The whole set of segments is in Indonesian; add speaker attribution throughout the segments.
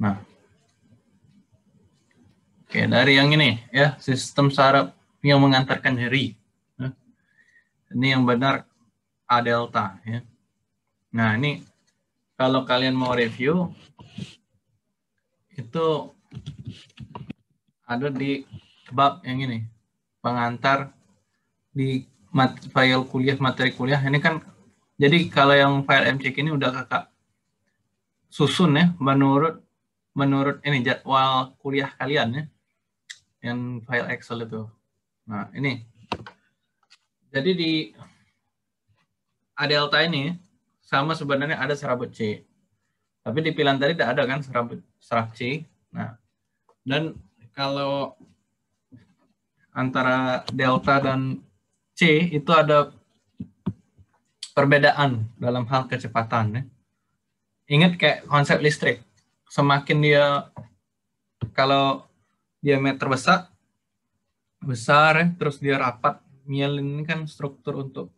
Speaker 1: Nah, oke dari yang ini ya sistem saraf yang mengantarkan nyeri. Ya. Ini yang benar A delta ya. Nah ini kalau kalian mau review itu ada di bab yang ini pengantar di mat, file kuliah materi kuliah ini kan jadi kalau yang file MCQ ini udah kakak susun ya menurut menurut ini jadwal kuliah kalian ya yang file Excel itu nah ini jadi di A delta ini sama sebenarnya ada serabut C tapi di pilihan tadi tidak ada kan serabut serab C nah dan kalau antara delta dan C itu ada perbedaan dalam hal kecepatan. Ya. Ingat kayak konsep listrik. Semakin dia kalau diameter besar, besar ya, terus dia rapat. Mielin ini kan struktur untuk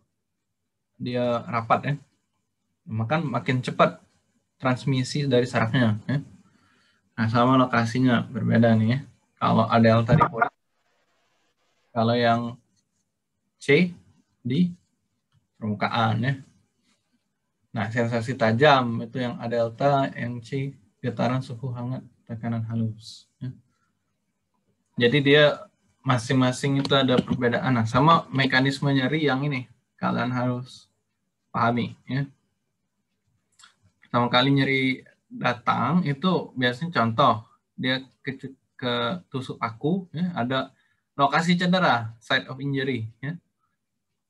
Speaker 1: dia rapat ya. Maka makin cepat transmisi dari sarafnya. Ya. Nah sama lokasinya berbeda nih ya. Kalau ada delta di kalau yang C di permukaan ya. Nah, sensasi tajam itu yang A delta, yang C getaran suhu hangat, tekanan halus. Ya. Jadi dia masing-masing itu ada perbedaan. Nah, sama mekanisme nyeri yang ini kalian harus pahami ya. Pertama kali nyeri datang itu biasanya contoh dia ke, ke tusuk paku ya, ada lokasi cedera, site of injury. Ya.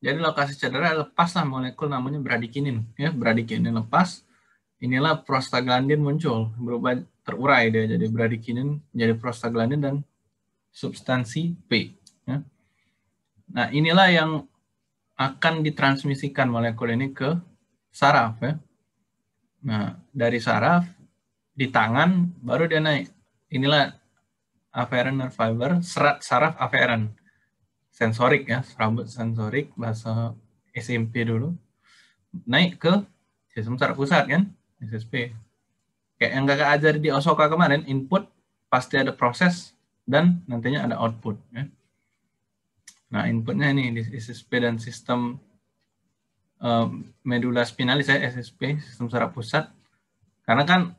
Speaker 1: Jadi lokasi cedera lepaslah molekul namanya bradikinin. Ya, bradikinin lepas, inilah prostaglandin muncul, berubah terurai dia jadi bradikinin, jadi prostaglandin dan substansi P. Ya. Nah inilah yang akan ditransmisikan molekul ini ke saraf. Ya. Nah dari saraf di tangan baru dia naik. Inilah afferent nerve fiber, serat saraf afferent. Sensorik ya, rambut sensorik, bahasa SMP dulu. Naik ke sistem saraf pusat kan, SSP. Kayak yang kakak ajar di Osoka kemarin, input pasti ada proses dan nantinya ada output. Ya. Nah, inputnya ini di SSP dan sistem um, medula spinalis ya, SSP, sistem saraf pusat. Karena kan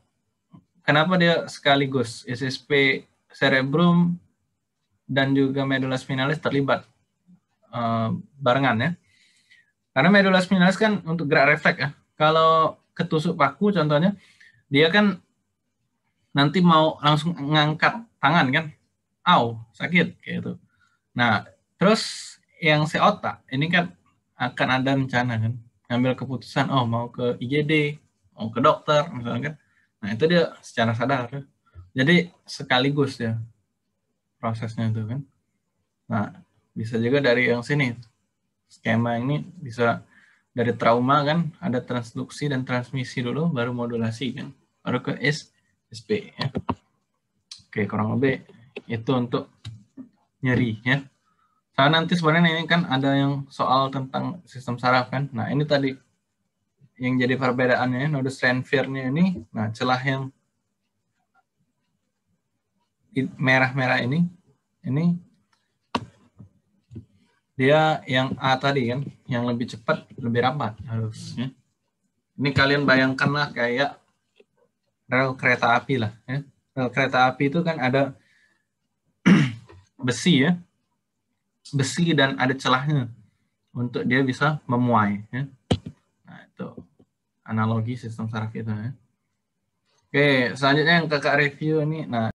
Speaker 1: kenapa dia sekaligus SSP cerebrum dan juga medula spinalis terlibat uh, barengan ya. Karena medula spinalis kan untuk gerak refleks ya. Kalau ketusuk paku contohnya, dia kan nanti mau langsung ngangkat tangan kan, au sakit kayak gitu. Nah terus yang si otak ini kan akan ada rencana kan, ngambil keputusan oh mau ke IGD, mau ke dokter misalnya kan. Nah itu dia secara sadar. Jadi sekaligus ya prosesnya itu kan. Nah, bisa juga dari yang sini. Skema ini bisa dari trauma kan, ada transduksi dan transmisi dulu, baru modulasi kan. Baru ke S, SP ya. Oke, kurang lebih itu untuk nyeri ya. Saya nanti sebenarnya ini kan ada yang soal tentang sistem saraf kan. Nah, ini tadi yang jadi perbedaannya nodus Renfir-nya ini, nah celah yang merah-merah ini ini dia yang A tadi kan yang lebih cepat lebih rapat harusnya. Ini kalian bayangkanlah kayak rel kereta api lah ya. Rel kereta api itu kan ada besi ya. Besi dan ada celahnya untuk dia bisa memuai ya. Nah itu analogi sistem saraf itu ya. Oke selanjutnya yang kakak review ini. Nah